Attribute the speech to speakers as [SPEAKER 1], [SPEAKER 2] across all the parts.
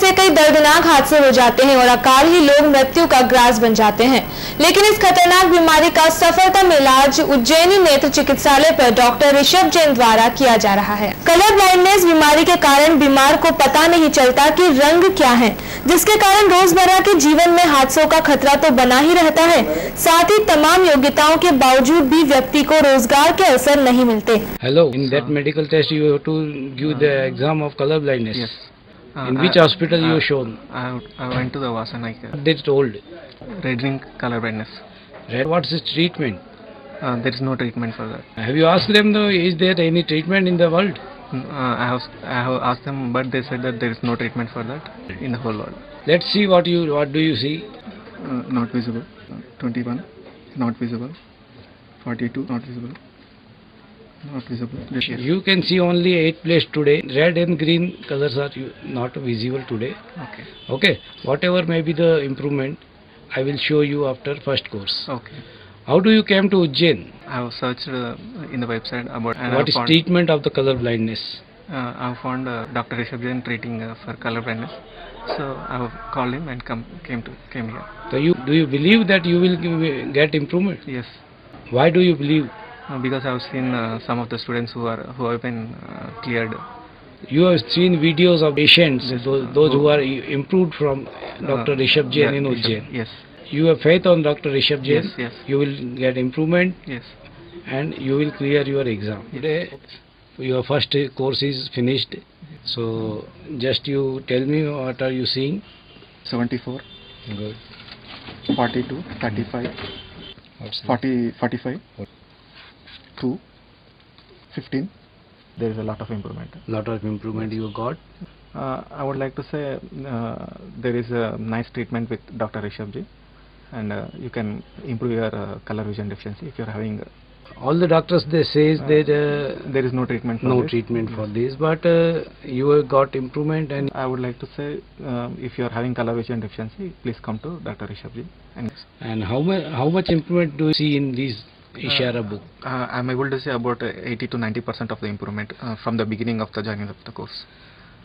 [SPEAKER 1] से कई दर्दनाक हादसे हो जाते हैं और अकाल ही लोग मृत्यु का ग्रास बन जाते हैं लेकिन इस खतरनाक बीमारी का सफलतम इलाज उज्जैनी नेत्र चिकित्सालय पर डॉक्टर ऋषभ जैन द्वारा किया जा रहा है कलर ब्लाइंडनेस बीमारी के कारण बीमार को पता नहीं चलता कि रंग क्या है जिसके कारण रोज़मर्रा के जीवन में हादसों का खतरा तो बना ही रहता है साथ ही तमाम योग्यताओं के बावजूद भी व्यक्ति को रोज़गार के अवसर नहीं मिलते
[SPEAKER 2] medical test, you have to give the exam of color blindness.
[SPEAKER 3] Yes. Uh,
[SPEAKER 2] In which
[SPEAKER 3] I-
[SPEAKER 2] hospital you
[SPEAKER 3] uh,
[SPEAKER 2] shown?
[SPEAKER 3] I, I went to the Vasanayaka.
[SPEAKER 2] They told.
[SPEAKER 3] Red ring color blindness.
[SPEAKER 2] Right. What's the treatment?
[SPEAKER 3] Uh, there is no treatment for that.
[SPEAKER 2] Have you asked them though? Is there any treatment in the world?
[SPEAKER 3] Mm, Uh, I have I have asked them, but they said that there is no treatment for that in the whole world.
[SPEAKER 2] Let's see what you what do you see.
[SPEAKER 3] Uh, not visible. Uh, 21, not visible. 42, not visible.
[SPEAKER 2] You can see only eight place today. Red and green colors are not visible today.
[SPEAKER 3] Okay.
[SPEAKER 2] Okay. Whatever may be the improvement, I will show you after first course.
[SPEAKER 3] Okay.
[SPEAKER 2] How do you came to Ujjain?
[SPEAKER 3] I have searched uh, in the website about and
[SPEAKER 2] what is treatment of the color blindness?
[SPEAKER 3] uh, I have found uh, Dr. Rishabh Jain treating uh, for color blindness. So I have called him and come came to came here.
[SPEAKER 2] So you do you believe that you will give- get improvement?
[SPEAKER 3] Yes.
[SPEAKER 2] Why do you believe?
[SPEAKER 3] Uh, because I have seen uh, some of the students who are who have been uh, cleared.
[SPEAKER 2] You have seen videos of patients,
[SPEAKER 3] Yes.
[SPEAKER 2] those, those who are improved from Dr.
[SPEAKER 3] Uh,
[SPEAKER 2] Rishabh Jain
[SPEAKER 3] yeah,
[SPEAKER 2] in
[SPEAKER 3] Rishabh-
[SPEAKER 2] Ujjain.
[SPEAKER 3] Yes.
[SPEAKER 2] You have faith on Dr. Rishabh Jain.
[SPEAKER 3] Yes, yes.
[SPEAKER 2] You will get improvement
[SPEAKER 3] Yes.
[SPEAKER 2] and you will clear your exam. Today, your first course is finished. So, just you tell me what are you seeing?
[SPEAKER 3] 74,
[SPEAKER 2] Good.
[SPEAKER 3] 42, 35, 40, 45, 2, 15. There is a lot of improvement.
[SPEAKER 2] lot of improvement you got.
[SPEAKER 3] Uh, I would like to say uh, there is a nice treatment with Dr. Rishabh and uh, you can improve your uh, color vision deficiency if you are having.
[SPEAKER 2] All the doctors they say
[SPEAKER 3] Uh,
[SPEAKER 2] that uh,
[SPEAKER 3] there is no treatment. For
[SPEAKER 2] no
[SPEAKER 3] this.
[SPEAKER 2] treatment for this, but uh, you have got improvement and
[SPEAKER 3] I would like to say um, if you are having color vision deficiency, please come to Dr. Rishabh and
[SPEAKER 2] and how much how much improvement do you see in this Ishihara book?
[SPEAKER 3] Uh, I'm able to say about uh, 80 to 90 percent of the improvement uh, from the beginning of the joining of the course.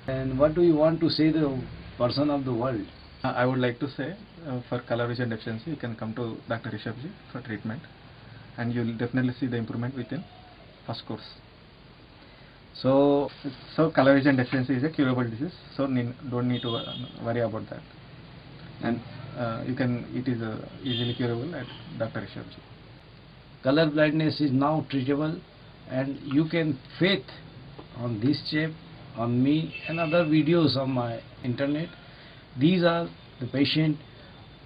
[SPEAKER 2] And what do you want to say the person of the world?
[SPEAKER 3] Uh, I would like to say uh, for color vision deficiency, you can come to Dr. Rishabh for treatment, and you will definitely see the improvement within first course.
[SPEAKER 2] So
[SPEAKER 3] So color vision deficiency is a curable disease, so need, don't need to uh, worry about that, and uh, you can it is uh, easily curable at Dr. Rishabh.
[SPEAKER 2] Color blindness is now treatable and you can faith on this chip on me and other videos on my internet these are the patient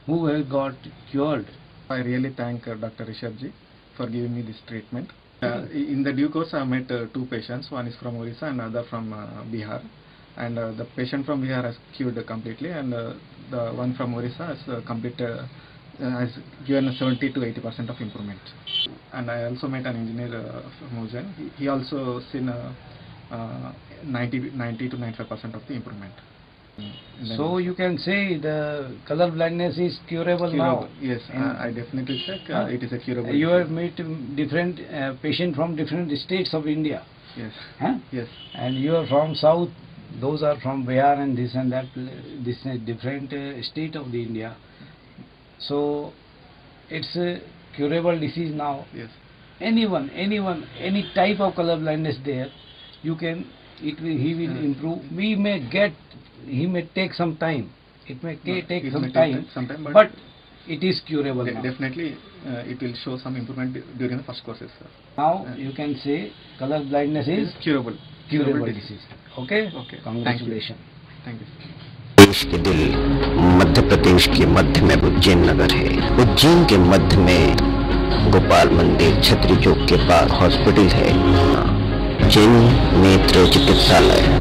[SPEAKER 2] who have got cured
[SPEAKER 3] I really thank uh, Dr. Rishabh for giving me this treatment. Uh, in the due course, I met uh, two patients. One is from Orissa and other from uh, Bihar. And uh, the patient from Bihar has cured completely, and uh, the one from Orissa has uh, complete, has given a 70 to 80 percent of improvement. And I also met an engineer uh, from Ujjain. He, he also seen uh, uh, 90, 90 to 95 percent of the improvement.
[SPEAKER 2] So you can say the color blindness is curable, now.
[SPEAKER 3] Yes, uh, I definitely check. Uh, it is a curable.
[SPEAKER 2] you have met different uh, patient from different states of India
[SPEAKER 3] Yes.
[SPEAKER 2] huh?
[SPEAKER 3] Yes.
[SPEAKER 2] and you are from south those are from Bihar and this and that this is different uh, state of the India so it's a curable disease now
[SPEAKER 3] Yes.
[SPEAKER 2] anyone anyone any type of color blindness there you can it will he will
[SPEAKER 3] Uh,
[SPEAKER 2] improve we may get he may take some time it may
[SPEAKER 3] No,
[SPEAKER 2] take
[SPEAKER 3] it
[SPEAKER 2] some
[SPEAKER 3] may
[SPEAKER 2] time
[SPEAKER 3] some time, but,
[SPEAKER 2] but it is curable
[SPEAKER 3] de-
[SPEAKER 2] now.
[SPEAKER 3] definitely uh, it will show some improvement during the first courses. Sir.
[SPEAKER 2] now
[SPEAKER 3] uh,
[SPEAKER 2] you can say color blindness
[SPEAKER 3] It
[SPEAKER 2] is
[SPEAKER 3] is curable.
[SPEAKER 2] curable
[SPEAKER 3] disease.
[SPEAKER 2] disease okay
[SPEAKER 3] Okay. Thank you.
[SPEAKER 2] congratulations
[SPEAKER 3] Thank you.
[SPEAKER 4] Madhya Pradesh के मध्य में उज्जैन नगर है। उज्जैन के मध्य में गोपाल मंदिर छत्री चौक के पास हॉस्पिटल है। जैन नेत्र चिकित्सालय